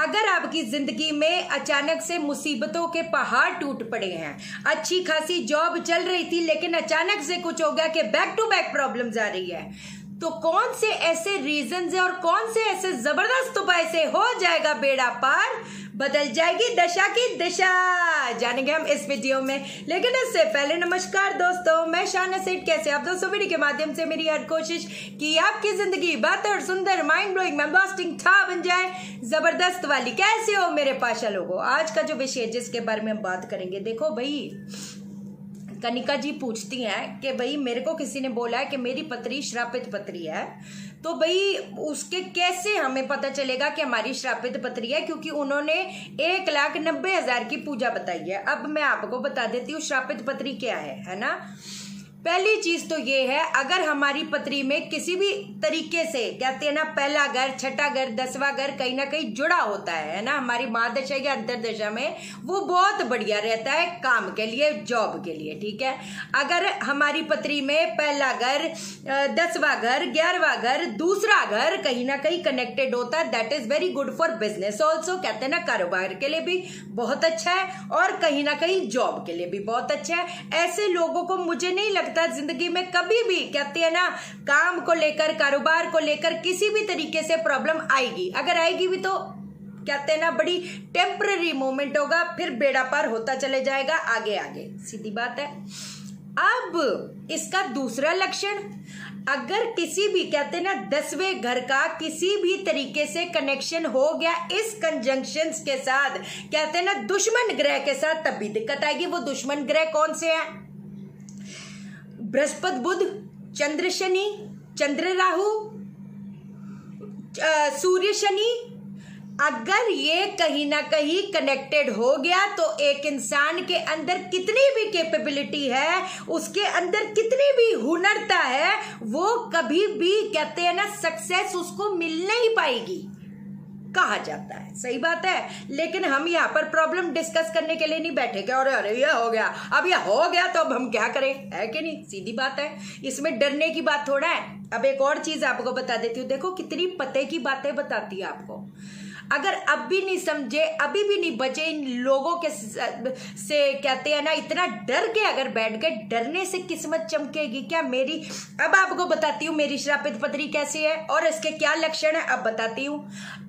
अगर आपकी ज़िंदगी में अचानक से मुसीबतों के पहाड़ टूट पड़े हैं, अच्छी खासी जॉब चल रही थी, लेकिन अचानक से कुछ हो गया कि बैक टू बैक प्रॉब्लम आ रही है तो कौन से ऐसे रीजन है और कौन से ऐसे ज़बरदस्त उपाय से हो जाएगा बेड़ा पार? बदल जाएगी दशा की दिशा। जानेंगे हम इस वीडियो में। लेकिन इससे पहले नमस्कार दोस्तों, मैं शाना सेठ कैसे आप दोस्तों? वीडियो के माध्यम से मेरी हर कोशिश की आपकी ज़िंदगी बेहतर, सुंदर माइंड ब्लोइंग ब्लास्टिंग था बन जाए। ज़बरदस्त वाली कैसे हो मेरे पाशा लोगों? आज का जो विषय जिसके बारे में हम बात करेंगे। देखो भाई कनिका जी पूछती हैं कि भाई, मेरे को किसी ने बोला है कि मेरी पत्री श्रापित पत्री है। तो भाई, उसके कैसे हमें पता चलेगा कि हमारी श्रापित पत्री है? क्योंकि उन्होंने एक लाख नब्बे हज़ार की पूजा बताई है। अब मैं आपको बता देती हूँ, श्रापित पत्री क्या है है ना? पहली चीज़ तो ये है, अगर हमारी पत्री में किसी भी तरीके से, कहते हैं ना, पहला घर, छठा घर, दसवा घर कहीं ना कहीं जुड़ा होता है ना, हमारी महादशा या अंतरदशा में, वो बहुत बढ़िया रहता है काम के लिए जॉब के लिए, ठीक है? अगर हमारी पत्री में पहला घर दसवा घर, ग्यारहवा घर, दूसरा घर कहीं ना कहीं कनेक्टेड होता है that is very good for business also कहते हैं ना, कारोबार के लिए भी बहुत अच्छा है, और कहीं ना कहीं जॉब के लिए भी बहुत अच्छा है। ऐसे लोगों को मुझे नहीं लगता लगता ज़िंदगी में कभी भी, कहते हैं ना, काम को लेकर, कारोबार को लेकर किसी भी तरीके से प्रॉब्लम आएगी। अगर आएगी भी तो कहते हैं ना, बड़ी टेम्पररी मोमेंट होगा, फिर बेड़ा पार होता चले जाएगा, आगे आगे। सीधी बात है। अब इसका दूसरा लक्षण, अगर किसी भी, कहते हैं ना, दसवें घर का किसी भी तरीके से कनेक्शन हो गया इस कंजंक्शन के साथ, कहते हैं ना, दुश्मन ग्रह के साथ, तब भी दिक्कत आएगी। वो दुश्मन ग्रह कौन से हैं? बृहस्पति बुध, चंद्र शनि, चंद्र राहु सूर्य शनि। अगर ये कहीं ना कहीं कनेक्टेड हो गया तो एक इंसान के अंदर कितनी भी कैपेबिलिटी है, उसके अंदर कितनी भी हुनरता है, वो कभी भी कहते हैं ना सक्सेस उसको मिल नहीं पाएगी। कहा जाता है। सही बात है? लेकिन हम यहाँ पर प्रॉब्लम डिस्कस करने के लिए नहीं बैठे क्या? अरे अरे, ये हो गया। अब यह हो गया तो अब हम क्या करें? है कि नहीं? सीधी बात है। इसमें डरने की बात थोड़ा है। अब एक और चीज़ आपको बता देती हूँ। देखो, कितनी पते की बातें बताती है आपको। अगर अब भी नहीं समझे, अभी भी नहीं बचे इन लोगों के से कहते हैं ना, इतना डर के अगर बैठ गए, डरने से किस्मत चमकेगी। क्या मेरी, अब आपको बताती हूँ मेरी श्रापित पत्री कैसी है और इसके क्या लक्षण है, अब बताती हूँ।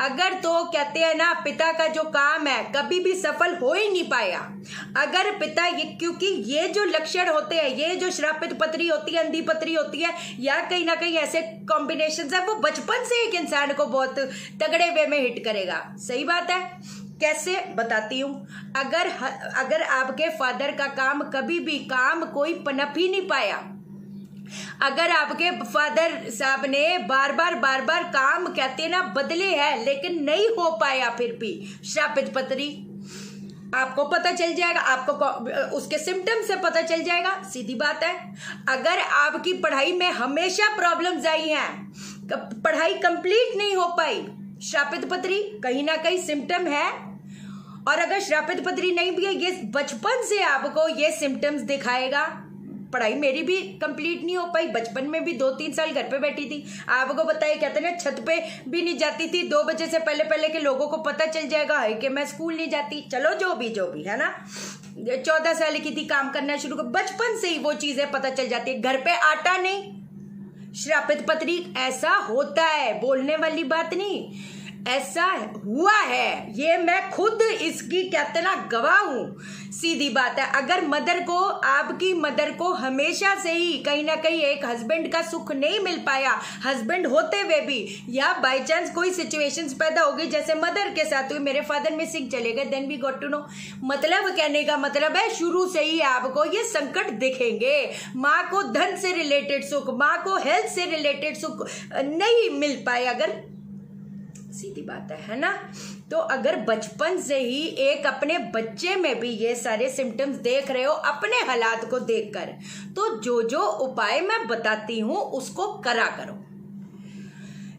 अगर तो कहते हैं ना, पिता का जो काम है, कभी भी सफल हो ही नहीं पाया। अगर पिता ये, क्योंकि ये जो लक्षण होते हैं, ये जो श्रापित पत्री होती है, अंधी पत्री होती है, या कहीं ना कहीं ऐसे कॉम्बिनेशन है, वो बचपन से एक इंसान को बहुत तगड़े वे में हिट करेगा। सही बात है? कैसे? बताती हूँ। अगर अगर आपके फादर का काम कभी भी काम कोई पनप ही नहीं पाया, अगर आपके फादर साहब ने बार बार बार बार काम कहते ना, बदले हैं, लेकिन नहीं हो पाया फिर भी, श्रापित पत्री। आपको पता चल जाएगा, आपको उसके सिम्टम से पता चल जाएगा, सीधी बात है। अगर आपकी पढ़ाई में हमेशा प्रॉब्लम्स आई हैं पढ़ाई कंप्लीट नहीं हो पाई श्रापित पत्री कहीं ना कहीं सिम्टम है। और अगर श्रापित पत्री नहीं भी है ये बचपन से आपको ये सिम्टम्स दिखाएगा। पढ़ाई मेरी भी कंप्लीट नहीं हो पाई। बचपन में भी दो तीन साल घर पे बैठी थी। आपको बताइए, कहते ना, छत पे भी नहीं जाती थी। दो बजे से पहले पहले के लोगों को पता चल जाएगा है कि मैं स्कूल नहीं जाती। चलो, जो भी जो भी, है ना? चौदह साल की थी, काम करना शुरू कर, बचपन से ही वो चीज़ें पता चल जाती है। घर पे आटा नहीं। श्रापित पत्री, ऐसा होता है, बोलने वाली बात नहीं। ऐसा हुआ है। ये मैं खुद इसकी कहते ना गवाह हूँ? सीधी बात है, अगर मदर को, आपकी मदर को हमेशा से ही कहीं ना कहीं एक हस्बैंड का सुख नहीं मिल पाया हस्बैंड होते हुए भी, या बाय चांस कोई सिचुएशंस पैदा हो गई, जैसे मदर के साथ हुई, मेरे फादर में सिख चले गए then we got to know मतलब कहने का मतलब है, शुरू से ही आपको ये संकट दिखेंगे। माँ को धन से रिलेटेड सुख, माँ को हेल्थ से रिलेटेड सुख नहीं मिल पाए अगर सीधी बात है है ना? तो अगर बचपन से ही एक अपने बच्चे में भी ये सारे सिम्टम्स देख रहे हो, अपने हालात को देखकर तो जो जो उपाय मैं बताती हूँ, उसको करा करो।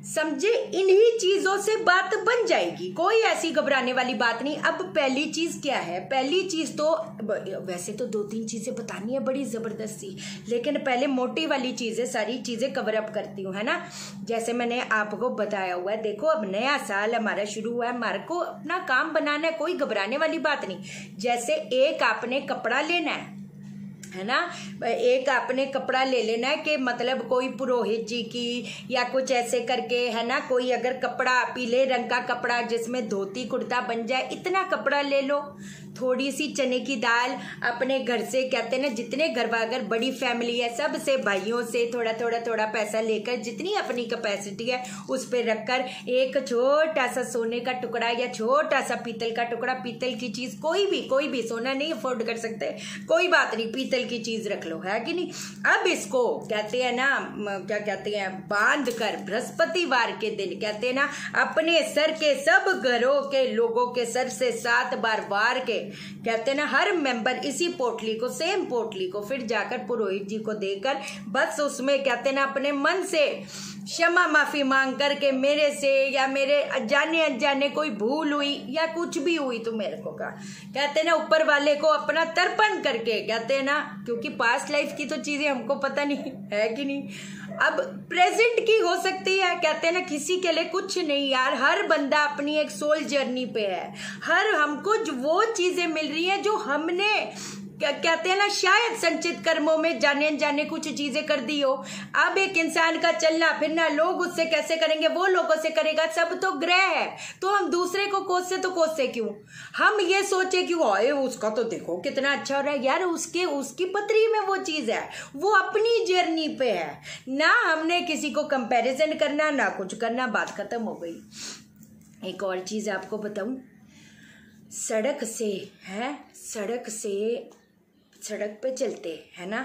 समझे? इन्हीं चीज़ों से बात बन जाएगी। कोई ऐसी घबराने वाली बात नहीं। अब पहली चीज़ क्या है? पहली चीज़ तो वैसे तो दो तीन चीज़ें बतानी है, बड़ी ज़बरदस्ती लेकिन पहले मोटी वाली चीज़ें, सारी चीज़ें कवर अप करती हूँ, है ना? जैसे मैंने आपको बताया हुआ है, देखो, अब नया साल हमारा शुरू हुआ है। हमारे को अपना काम बनाना है, कोई घबराने वाली बात नहीं। जैसे एक आपने कपड़ा लेना है है ना? एक आपने कपड़ा ले लेना है कि मतलब कोई पुरोहित जी की या कुछ ऐसे करके, है ना? कोई अगर कपड़ा, पीले रंग का कपड़ा जिसमें धोती कुर्ता बन जाए, इतना कपड़ा ले लो। थोड़ी सी चने की दाल अपने घर से, कहते हैं ना, जितने घर बड़ी फैमिली है, सबसे भाइयों से थोड़ा थोड़ा थोड़ा पैसा लेकर जितनी अपनी कैपेसिटी है, उस पर रखकर एक छोटा सा सोने का टुकड़ा या छोटा सा पीतल का टुकड़ा, पीतल की चीज़ कोई भी कोई भी सोना नहीं अफोर्ड कर सकते। कोई बात नहीं, पीतल की चीज़ रख लो, है कि नहीं? अब इसको कहते हैं ना क्या कहते हैं, बाँध कर बृहस्पतिवार के दिन, कहते हैं ना, अपने सर के सब घरों के लोगों के सर से सात बार वार के कहते हैं ना, हर मेंबर इसी पोटली को सेम पोटली को, फिर जाकर पुरोहित जी को देकर बस उसमें कहते हैं ना, अपने मन से क्षमा माफ़ी मांग करके मेरे से या मेरे अनजाने अनजाने कोई भूल हुई या कुछ भी हुई तो मेरे को कहा। कहते हैं ना, ऊपर वाले को अपना तर्पण करके, कहते हैं ना, क्योंकि पास्ट लाइफ की तो चीज़ें हमको पता नहीं, है कि नहीं? अब प्रेजेंट की हो सकती है, कहते हैं ना, किसी के लिए कुछ नहीं यार, हर बंदा अपनी एक सोल जर्नी पे है। हर हमको जो वो चीज़ें मिल रही है जो हमने कहते हैं ना, शायद संचित कर्मों में जाने जाने कुछ चीज़ें कर दी हो। अब एक इंसान का चलना फिरना, लोग उससे कैसे करेंगे, वो लोगों से करेगा, सब तो ग्रह है। तो हम दूसरे को कोस तो कोस क्यों? हम ये सोचे कि आए उसका तो देखो कितना अच्छा हो रहा है। यार, उसके, उसकी पत्री में वो चीज़ है। वो अपनी जर्नी पे है। ना हमने किसी को कंपैरिजन करना, ना कुछ करना, बात खत्म हो गई। एक और चीज़ आपको बताऊँ। सड़क से, है? सड़क से सड़क पे चलते है ना?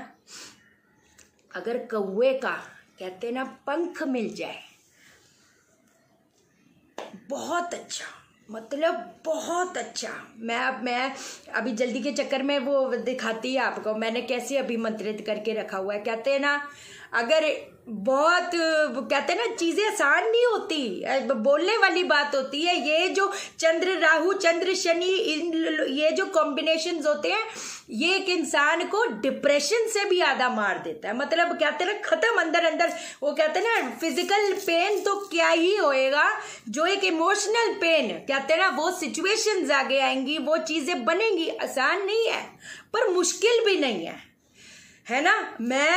अगर कौए का, कहते ना, पंख मिल जाए, बहुत अच्छा मतलब बहुत अच्छा। मैं अब, मैं अभी जल्दी के चक्कर में वो दिखाती है आपको, मैंने कैसे अभिमंत्रित करके रखा हुआ है। कहते हैं ना, अगर बहुत कहते हैं ना, चीज़ें आसान नहीं होती। बोलने वाली बात होती है, ये जो चंद्र राहु, चंद्र शनि, इन ये जो कॉम्बिनेशन होते हैं, ये एक इंसान को डिप्रेशन से भी आधा मार देता है। मतलब कहते हैं ना, खत्म अंदर अंदर। वो कहते हैं ना फ़िज़िकल पेन तो क्या ही होएगा, जो एक इमोशनल पेन कहते हैं ना, वो सिचुएशंस आगे आएँगी, वो चीज़ें बनेंगी, आसान नहीं है, पर मुश्किल भी नहीं है। है ना? मैं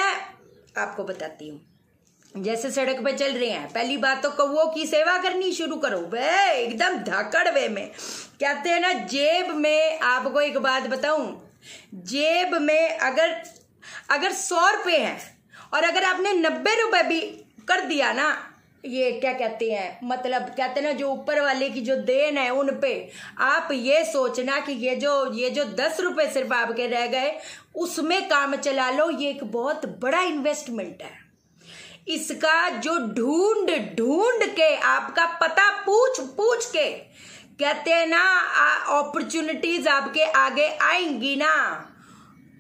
आपको बताती हूँ। जैसे सड़क पे चल रहे हैं, पहली बात तो कौओं की सेवा करनी शुरू करो। वे, एकदम धाकड़ वे में। कहते हैं ना, जेब में, आपको एक बात बताऊँ, जेब में अगर अगर सौ रुपये हैं, और अगर आपने नब्बे रुपए भी कर दिया ना, ये क्या कहते हैं मतलब कहते हैं ना, जो ऊपर वाले की जो देन है उन पे, आप ये सोचना कि ये जो ये जो दस रुपए सिर्फ़ आपके रह गए, उसमें काम चला लो, ये एक बहुत बड़ा इन्वेस्टमेंट है। इसका जो ढूंढ ढूंढ के आपका पता पूछ पूछ के कहते हैं ना अपॉर्चुनिटीज़ आपके आगे आएँगी ना।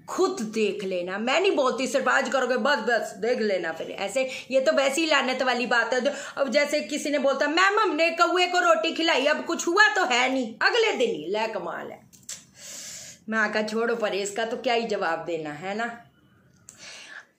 खुद देख लेना। मैं नहीं बोलती सिर्फ़ आज करोगे, बस बस, देख लेना फिर। ऐसे, ये तो वैसी लानत वाली बात है। अब जैसे किसी ने बोलता, मैम, हमने कौए को रोटी खिलाई, अब कुछ हुआ तो है नहीं। अगले दिन ही, लै कमाल है। मैं आका, छोड़ो पर इसका तो क्या ही जवाब देना, है ना?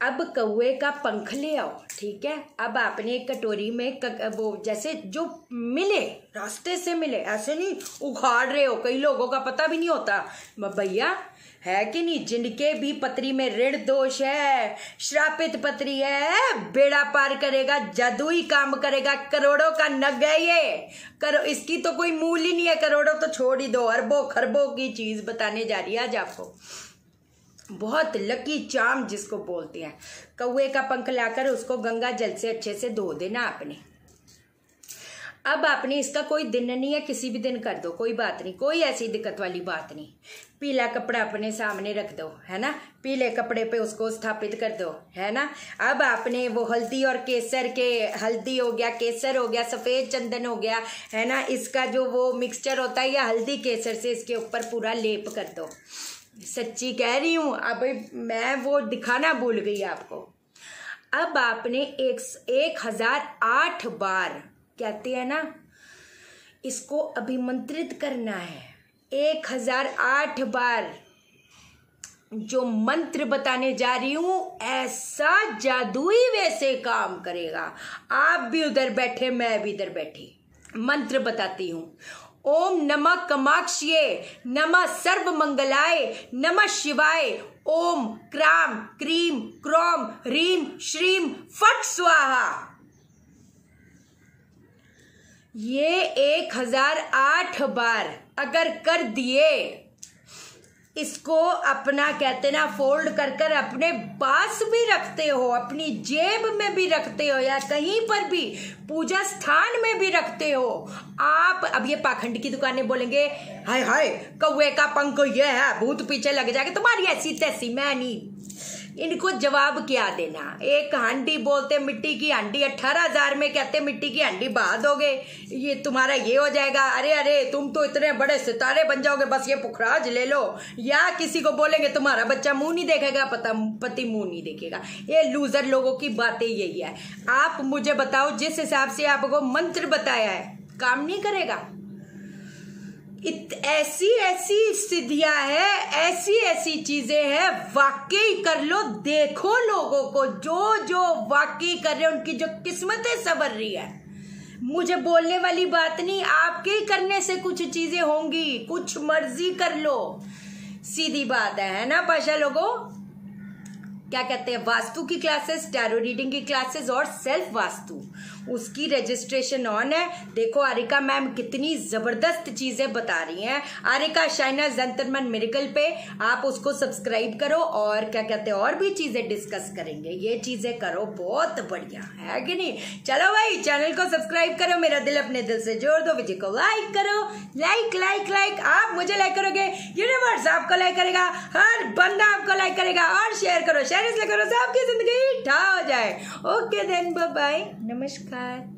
अब कौए का पंख ले आओ ठीक है? अब आपने एक कटोरी में कक, वो जैसे जो मिले रास्ते से मिले ऐसे नहीं उखाड़ रहे हो कई लोगों का पता भी नहीं होता। भैया है कि नहीं? जिनके भी पत्री में ऋण दोष है श्रापित पत्री है बेड़ा पार करेगा जादुई काम करेगा करोड़ों का नग है ये। करो इसकी तो कोई मूल ही नहीं है करोड़ों तो छोड़ ही दो अरबों खरबों की चीज़ बताने जा रही है आज आपको। बहुत लकी चाम जिसको बोलते हैं। कौए का पंख लाकर उसको गंगा जल से अच्छे से धो देना आपने। अब आपने इसका कोई दिन नहीं है, किसी भी दिन कर दो, कोई बात नहीं, कोई ऐसी दिक्कत वाली बात नहीं। पीला कपड़ा अपने सामने रख दो, है ना? पीले कपड़े पे उसको स्थापित कर दो, है ना? अब आपने वो हल्दी और केसर के, हल्दी हो गया, केसर हो गया, सफ़ेद चंदन हो गया, है ना? इसका जो वो मिक्सचर होता है, या हल्दी केसर से इसके ऊपर पूरा लेप कर दो। सच्ची कह रही हूँ अब मैं वो दिखाना भूल गई आपको। अब आपने एक एक हज़ार आठ बार, कहते हैं ना, इसको अभिमंत्रित करना है। एक हज़ार आठ बार जो मंत्र बताने जा रही हूँ, ऐसा जादुई वैसे काम करेगा। आप भी उधर बैठे, मैं भी इधर बैठी। मंत्र बताती हूँ। ओम नमः कमाक्षिये, नमः सर्व मंगलाय नमः शिवाय। ओम क्राम क्रीम क्रोम ह्रीम श्रीम फट स्वाहा। ये एक हज़ार आठ बार अगर कर दिए इसको अपना, कहते ना, फोल्ड कर कर अपने पास भी रखते हो, अपनी जेब में भी रखते हो, या कहीं पर भी, पूजा स्थान में भी रखते हो। आप, अब ये पाखंड की दुकानें बोलेंगे, हाय हाय कौए का पंख ये है, भूत पीछे लग जाएगा, तुम्हारी ऐसी तैसी मैं नहीं। इनको जवाब क्या देना? एक हांडी बोलते, मिट्टी की हांडी, अठारह हज़ार में कहते, मिट्टी की हांडी बहा दोगे। ये तुम्हारा ये हो जाएगा। अरे अरे, तुम तो इतने बड़े सितारे बन जाओगे, बस ये पुखराज ले लो। या किसी को बोलेंगे, तुम्हारा बच्चा मुँह नहीं देखेगा, पता, पति मुँह नहीं देखेगा। ये लूजर लोगों की बातें यही है। आप मुझे बताओ, जिस हिसाब से आपको मंत्र बताया है, काम नहीं करेगा? इत ऐसी ऐसी स्थितियाँ है ऐसी ऐसी चीज़ें हैं वाकई कर लो देखो लोगों को जो जो वाकई कर रहे हैं उनकी जो किस्मतें सवर रही है। मुझे बोलने वाली बात नहीं आपके ही करने से कुछ चीज़ें होंगी कुछ मर्ज़ी कर लो। सीधी बात है, है ना पाशा लोगों? क्या कहते हैं वास्तु की क्लासेस टैरो रीडिंग की क्लासेस और सेल्फ वास्तु उसकी रजिस्ट्रेशन ऑन है। देखो, आरिका मैम कितनी ज़बरदस्त चीज़ें बता रही हैं। आरिका, शाइना जंतरमन मेरिकल पे, आप उसको सब्सक्राइब करो और क्या कहते हैं, और भी चीज़ें डिस्कस करेंगे। ये चीज़ें करो, बहुत बढ़िया, है कि नहीं? चलो भाई चैनल को सब्सक्राइब करो, मेरा दिल अपने दिल से जोड़ दो, विजय को लाइक करो। लाइक लाइक लाइक आप मुझे लाइक करोगे यूनिवर्स आपको लाइक करेगा, हर बंदा आपको लाइक करेगा, और शेयर करो शेयर इसलिए करो आपकी ज़िंदगी ठा हो जाए। ओके देन बाय नमस्कार। bye.